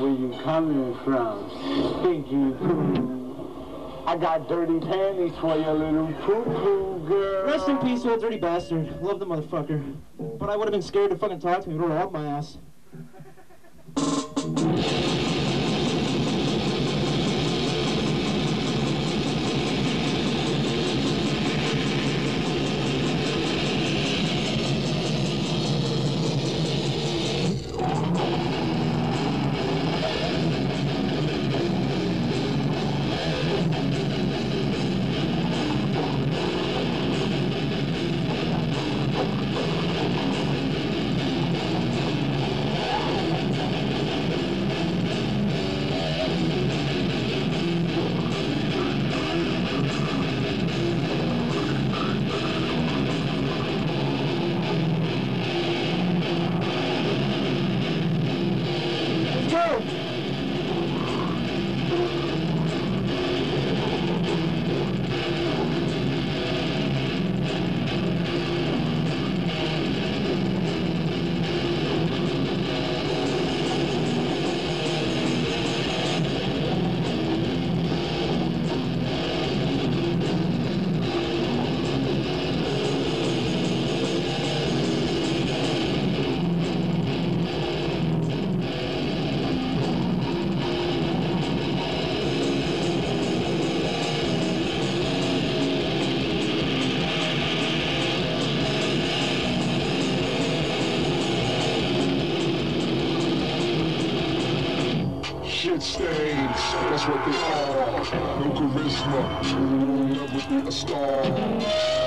Where you coming from? Stinky poo. I got dirty panties for your little poo-poo girl. Rest in peace, old dirty bastard. Love the motherfucker. But I would have been scared to fucking talk to him. He would have my ass. Shit stains, that's what they are. No charisma, never be a star.